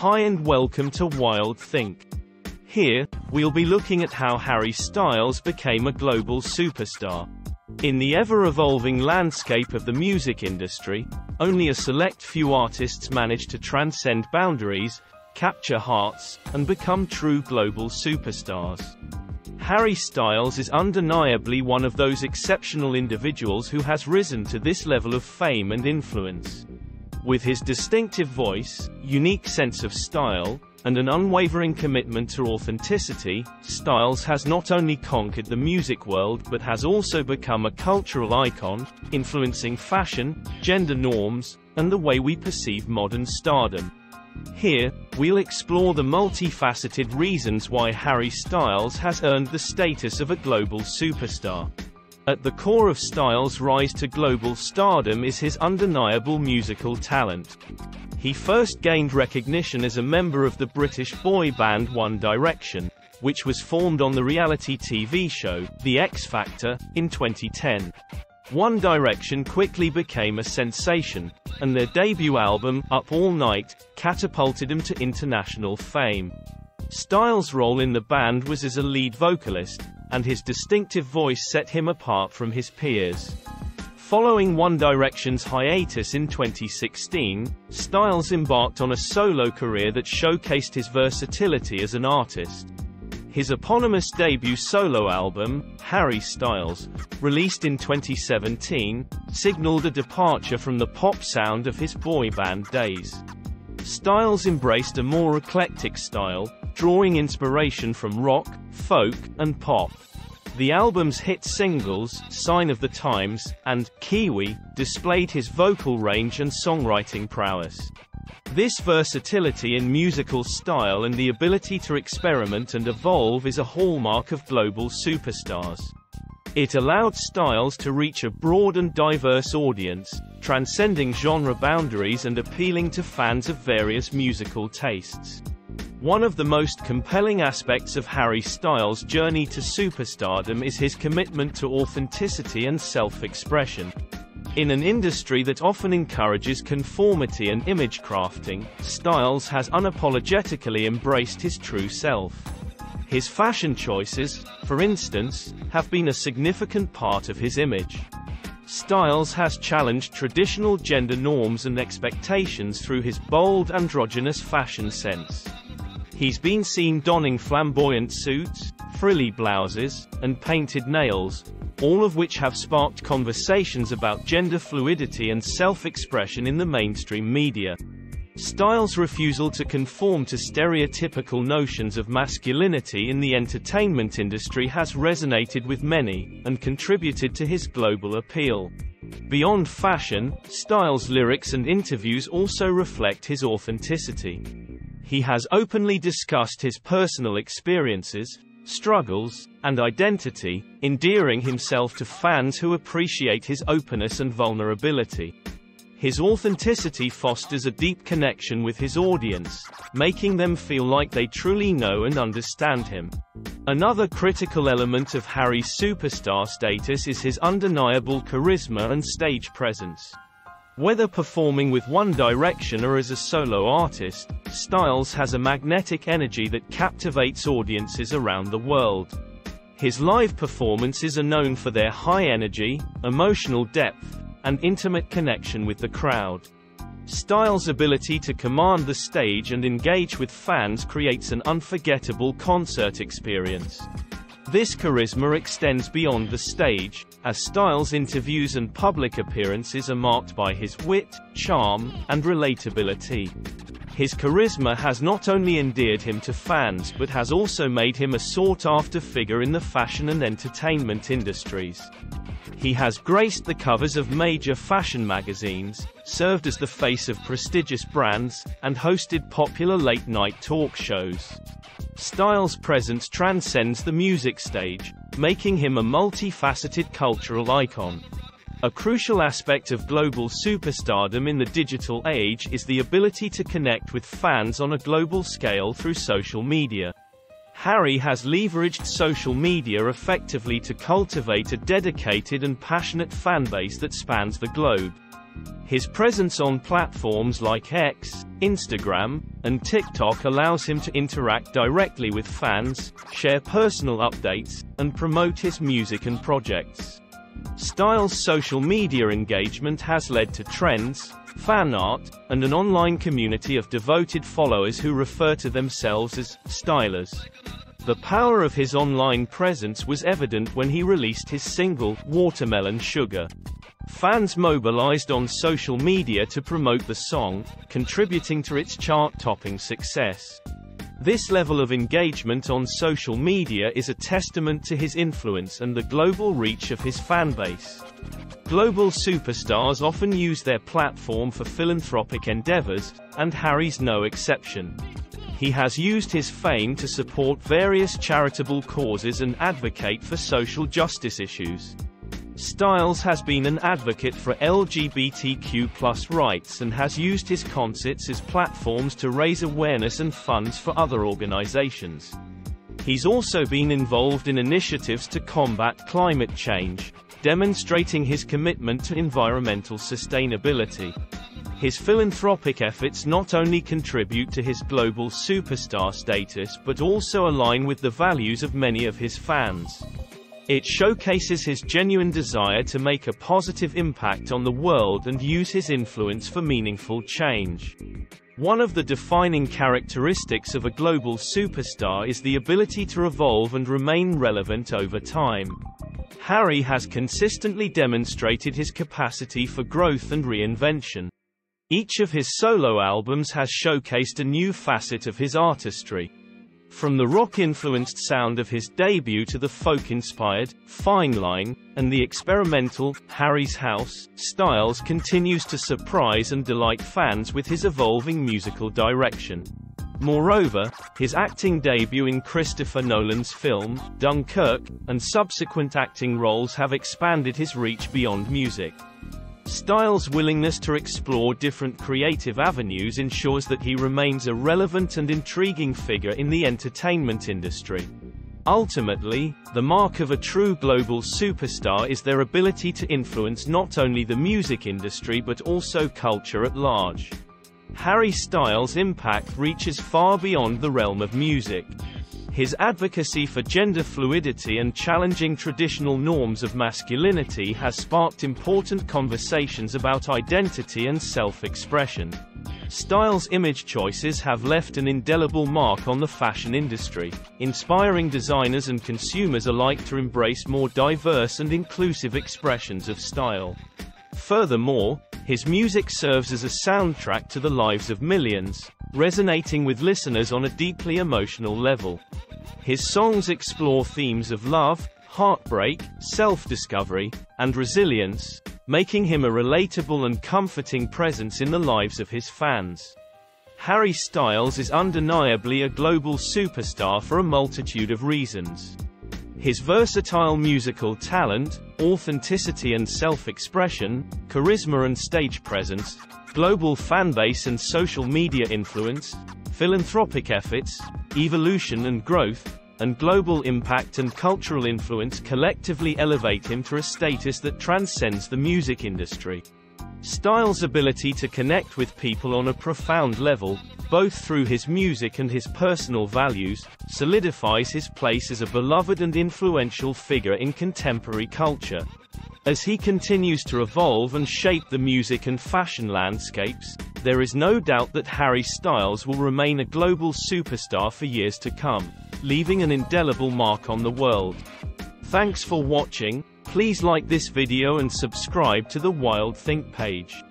Hi and welcome to Wild Think. Here, we'll be looking at how Harry Styles became a global superstar. In the ever-evolving landscape of the music industry, only a select few artists manage to transcend boundaries, capture hearts, and become true global superstars. Harry Styles is undeniably one of those exceptional individuals who has risen to this level of fame and influence. With his distinctive voice, unique sense of style, and an unwavering commitment to authenticity, Styles has not only conquered the music world but has also become a cultural icon, influencing fashion, gender norms, and the way we perceive modern stardom. Here, we'll explore the multifaceted reasons why Harry Styles has earned the status of a global superstar. At the core of Styles' rise to global stardom is his undeniable musical talent. He first gained recognition as a member of the British boy band One Direction, which was formed on the reality TV show, The X Factor, in 2010. One Direction quickly became a sensation, and their debut album, Up All Night, catapulted them to international fame. Styles' role in the band was as a lead vocalist, and his distinctive voice set him apart from his peers. Following One Direction's hiatus in 2016, Styles embarked on a solo career that showcased his versatility as an artist. His eponymous debut solo album, Harry Styles, released in 2017, signaled a departure from the pop sound of his boy band days. Styles embraced a more eclectic style, drawing inspiration from rock, folk, and pop. The album's hit singles, Sign of the Times, and Kiwi, displayed his vocal range and songwriting prowess. This versatility in musical style and the ability to experiment and evolve is a hallmark of global superstars. It allowed Styles to reach a broad and diverse audience, transcending genre boundaries and appealing to fans of various musical tastes. One of the most compelling aspects of Harry Styles' journey to superstardom is his commitment to authenticity and self-expression. In an industry that often encourages conformity and image crafting, Styles has unapologetically embraced his true self. His fashion choices, for instance, have been a significant part of his image. Styles has challenged traditional gender norms and expectations through his bold androgynous fashion sense. He's been seen donning flamboyant suits, frilly blouses, and painted nails, all of which have sparked conversations about gender fluidity and self-expression in the mainstream media. Styles' refusal to conform to stereotypical notions of masculinity in the entertainment industry has resonated with many, and contributed to his global appeal. Beyond fashion, Styles' lyrics and interviews also reflect his authenticity. He has openly discussed his personal experiences, struggles, and identity, endearing himself to fans who appreciate his openness and vulnerability. His authenticity fosters a deep connection with his audience, making them feel like they truly know and understand him. Another critical element of Harry's superstar status is his undeniable charisma and stage presence. Whether performing with One Direction or as a solo artist, Styles has a magnetic energy that captivates audiences around the world. His live performances are known for their high energy, emotional depth, and intimate connection with the crowd. Styles' ability to command the stage and engage with fans creates an unforgettable concert experience. This charisma extends beyond the stage, as Styles' interviews and public appearances are marked by his wit, charm, and relatability. His charisma has not only endeared him to fans but has also made him a sought-after figure in the fashion and entertainment industries. He has graced the covers of major fashion magazines, served as the face of prestigious brands, and hosted popular late-night talk shows. Styles' presence transcends the music stage, making him a multifaceted cultural icon. A crucial aspect of global superstardom in the digital age is the ability to connect with fans on a global scale through social media. Harry has leveraged social media effectively to cultivate a dedicated and passionate fanbase that spans the globe. His presence on platforms like X, Instagram, and TikTok allows him to interact directly with fans, share personal updates, and promote his music and projects. Styles' social media engagement has led to trends, fan art, and an online community of devoted followers who refer to themselves as stylers. The power of his online presence was evident when he released his single, Watermelon Sugar. Fans mobilized on social media to promote the song, contributing to its chart-topping success. This level of engagement on social media is a testament to his influence and the global reach of his fanbase. Global superstars often use their platform for philanthropic endeavors, and Harry's no exception. He has used his fame to support various charitable causes and advocate for social justice issues. Styles has been an advocate for LGBTQ rights and has used his concerts as platforms to raise awareness and funds for other organizations. He's also been involved in initiatives to combat climate change, demonstrating his commitment to environmental sustainability. His philanthropic efforts not only contribute to his global superstar status but also align with the values of many of his fans. It showcases his genuine desire to make a positive impact on the world and use his influence for meaningful change. One of the defining characteristics of a global superstar is the ability to evolve and remain relevant over time. Harry has consistently demonstrated his capacity for growth and reinvention. Each of his solo albums has showcased a new facet of his artistry. From the rock-influenced sound of his debut to the folk-inspired, Fine Line, and the experimental, Harry's House, Styles continues to surprise and delight fans with his evolving musical direction. Moreover, his acting debut in Christopher Nolan's film, Dunkirk, and subsequent acting roles have expanded his reach beyond music. Styles' willingness to explore different creative avenues ensures that he remains a relevant and intriguing figure in the entertainment industry. Ultimately, the mark of a true global superstar is their ability to influence not only the music industry but also culture at large. Harry Styles' impact reaches far beyond the realm of music. His advocacy for gender fluidity and challenging traditional norms of masculinity has sparked important conversations about identity and self-expression. Styles' image choices have left an indelible mark on the fashion industry, inspiring designers and consumers alike to embrace more diverse and inclusive expressions of style. Furthermore, his music serves as a soundtrack to the lives of millions, resonating with listeners on a deeply emotional level. His songs explore themes of love, heartbreak, self-discovery, and resilience, making him a relatable and comforting presence in the lives of his fans. Harry Styles is undeniably a global superstar for a multitude of reasons. His versatile musical talent, authenticity and self-expression, charisma and stage presence, global fanbase and social media influence, philanthropic efforts, evolution and growth, and global impact and cultural influence collectively elevate him to a status that transcends the music industry. Styles' ability to connect with people on a profound level, both through his music and his personal values, solidifies his place as a beloved and influential figure in contemporary culture. As he continues to evolve and shape the music and fashion landscapes, there is no doubt that Harry Styles will remain a global superstar for years to come, leaving an indelible mark on the world. Thanks for watching, please like this video and subscribe to the Wild Think page.